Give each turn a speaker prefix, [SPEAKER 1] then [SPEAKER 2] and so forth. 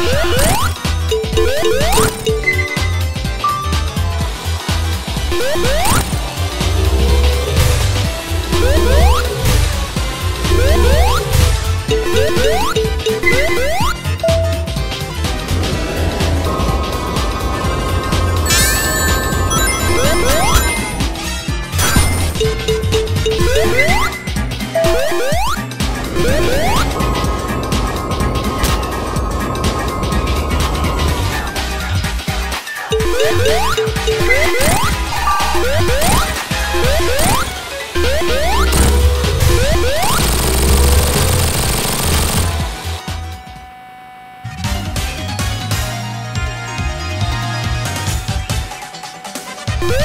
[SPEAKER 1] Música Woo!